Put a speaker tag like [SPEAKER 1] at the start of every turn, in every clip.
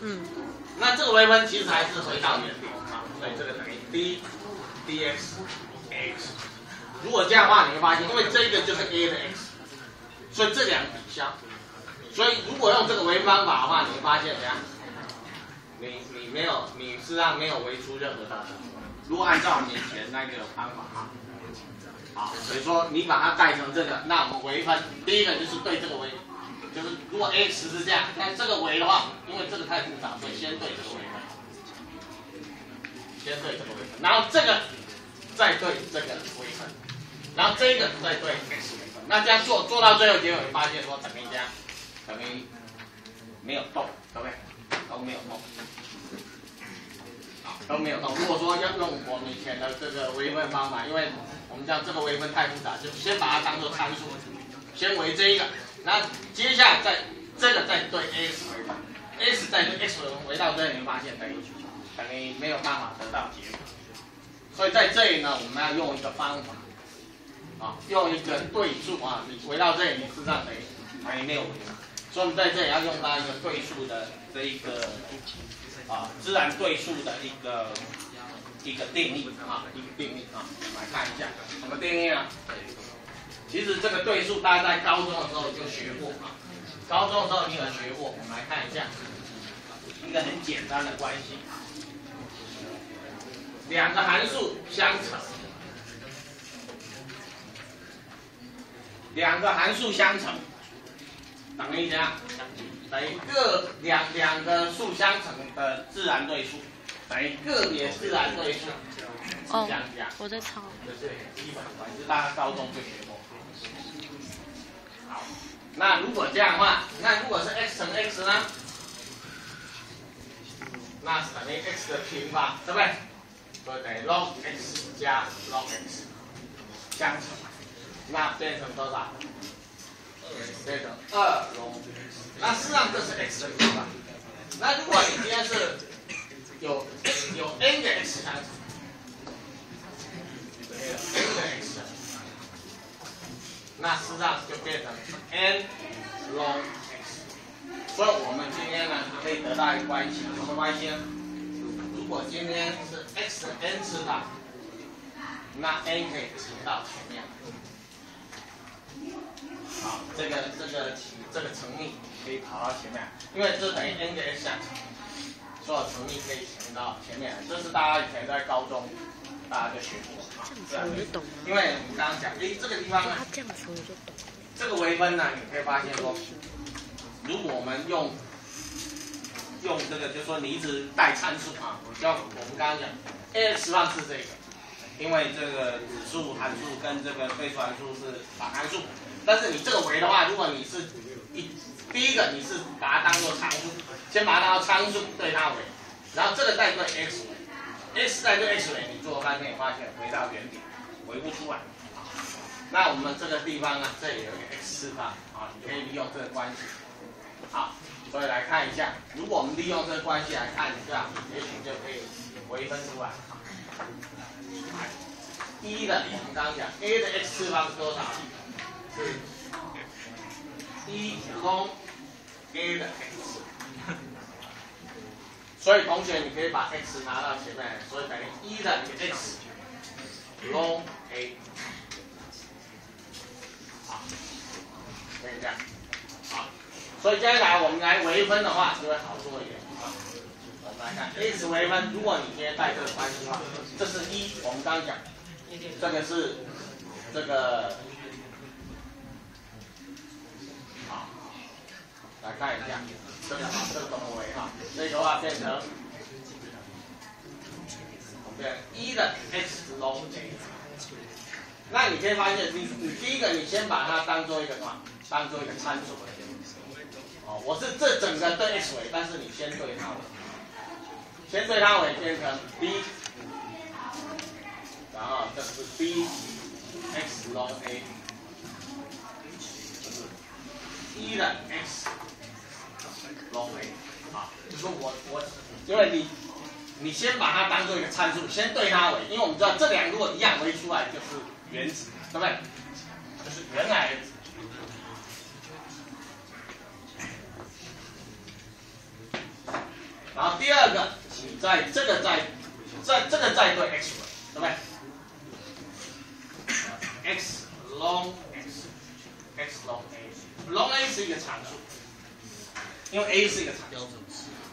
[SPEAKER 1] 嗯，
[SPEAKER 2] 那这个微分其实还是回到原点啊，所以这个等于 d dx x。如果这样的话，你会发现，因为这个就是 a 的 x，所以这两个抵消。所以如果用这个微分方法的话，你会发现怎样？你你没有，你实际上没有微出任何大的。如果按照以前那个方法啊，好，所以说你把它带成这个，那我们微分第一个就是对这个微，就是如果 a x 是这样，那这个微的话，因为这个太复杂，所以先对这个微分，先对这个微分，然后这个再对这个微分，然后这个再对 x 微分，那这样做做到最后结果，你发现说等于这样，等于没有动，对不对？都没有动。都没有动。如果说要用我们以前的这个微分方法，因为我们知道这个微分太复杂，就先把它当做参数，先为这一个，然后接下来再这个再对 x 微分，x 再对 x 微分，回到这里你会发现等于等于没有办法得到结果。所以在这里呢，我们要用一个方法，啊，用一个对数啊，你围到这里，你事实上等于等于没有。所以我们在这里要用到一个对数的这一个。啊，自然对数的一个一个定义啊，一个定义啊，来看一下什么定义啊？其实这个对数大家在高中的时候就学过啊，高中的时候你有学过，我们来看一下一个很简单的关系，两个函数相乘，两个函数相乘等于怎样？等于个两两个数相乘的自然对数，等于个别自然对数相加。
[SPEAKER 1] 我在抄。
[SPEAKER 2] 这是基本关系，大家高中就学过。好，那如果这样的话，那如果是 x 乘 x 呢？那是等于 x 的平方，对不对？所以等于 log x 加 log x 相乘，那变成多少？变成二 log。那实际上这是 x 的平方。那如果你今天是有有 n 个 x 相乘，对了，n 个 x，那实际上就变成 n log x。所以我们今天呢可以得到一个关系，什么关系呢？如果今天是 x 的 n 次方，那 n 可以乘到前面。好，这个这个这个乘幂可以跑到前面，因为这等于 n 个 x 相乘，所有乘幂可以乘到前面。这是大家以前在高中大家就学过啊，
[SPEAKER 1] 这样子我就懂了。
[SPEAKER 2] 因为我们刚刚讲，哎，这个地方呢，
[SPEAKER 1] 他这样子我就懂。
[SPEAKER 2] 这个微分呢，你可以发现说，如果我们用用这个，就是说你一直带参数啊，我教我们刚刚讲，x 方是这个，因为这个指数函数跟这个对数函数是反函数。但是你这个维的话，如果你是一第一个你是把它当做参数，先把它当做参数对它维，然后这个再对 x 维，x 再对 x 维，你做半天发现回到原点，回不出来。那我们这个地方呢，这里有一个 x 次方啊，你可以利用这个关系。好，所以来看一下，如果我们利用这个关系来看，一下也许就可以微分出来。一的我们刚刚讲 a 的 x 次方是多少？是一 log a 的 x，所以同学你可以把 x 拿到前面，所以等于一的 x log a，好，可以这样，好，所以接下来我们来微分的话就会好做一点啊。我们来看 x 微分，如果你今天带这个关系的话，这是一，我们刚刚讲，这个是这个。来看一下，这个哈，这个怎么为哈？这个话变成对一的 x log a。那你可以发现，你你第一个，你先把它当做一个什么？当做一个参数。哦，我是这整个对 x 为，但是你先对它为，先对它为变成 b，然后这是 b x log a，一的 x。log a，好，就是我我，因为你你先把它当做一个参数，先对它为，因为我们知道这两个如果一样为出来就是原子，对不对？就是原来然后第二个，请在这个在在这个再对 x 对不对？x long x x long a long a 是一个常数，因为 a 是一个常数，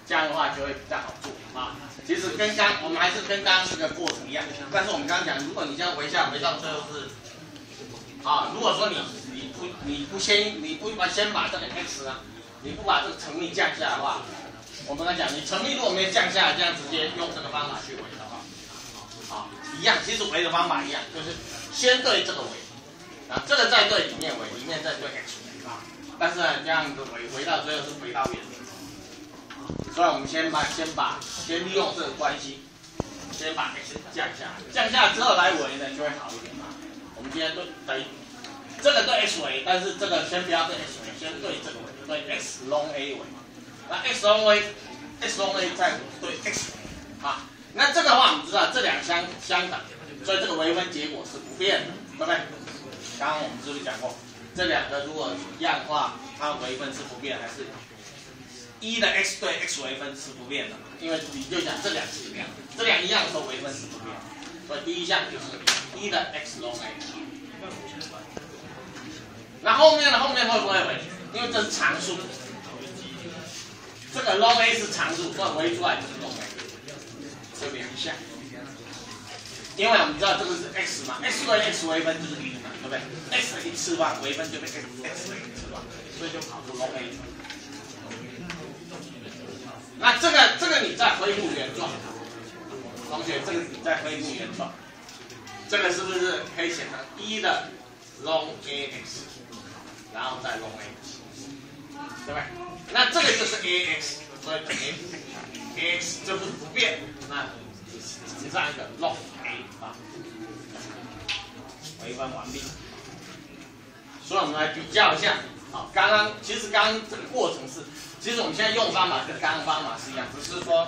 [SPEAKER 2] 这样的话就会比较好做啊。其实跟刚我们还是跟刚刚这个过程一样，但是我们刚刚讲，如果你这样围下围到最后是啊，如果说你你不你不先你不把先把这个 x 呢，你不把这个乘力降下来的话。我们来讲，你乘力如果没降下来，这样直接用这个方法去围的话，好，一样，其实围的方法一样，就是先对这个围，啊，这个再对里面围，里面再对 x，但是呢，这样子围围到最后是回到原点，所以我们先把先把先利用这个关系，先把 x 降下来，降下来之后来围呢就会好一点嘛。我们今天对等于这个对 x 维，但是这个先不要对 x 维，先对这个围，对 x long a 围。那 x long a，x long a 在对 x，啊，那这个话我们知道这两相相等，所以这个微分结果是不变的，对不对？刚刚我们是不是讲过，这两个如果一样的话，它微分是不变，还是一的 x 对 x 微分是不变的？因为你就讲这两是一样，这两一样的时候微分是不变，所以第一项就是一的 x log a。那后面呢？后面会不会微？因为这是常数。这个 log a 是常数，所以微出来就是 log a，这两项。因为我们知道这个是 x 嘛，x 对 x 微分就是零嘛，对不对？x 的一次方微分就变 x x 的一次方，所以就跑出 long a。那这个这个你再恢复原状，同学，这个你再恢复原状，这个是不是可以写成一的 long a x，然后再 long a，对不对？那这个就是 a x，所以等于 a x 就是不变，那只上一个 log，回分完毕。所以我们来比较一下，好，刚刚其实刚刚这个过程是，其实我们现在用方法跟刚刚方法是一样，只是说。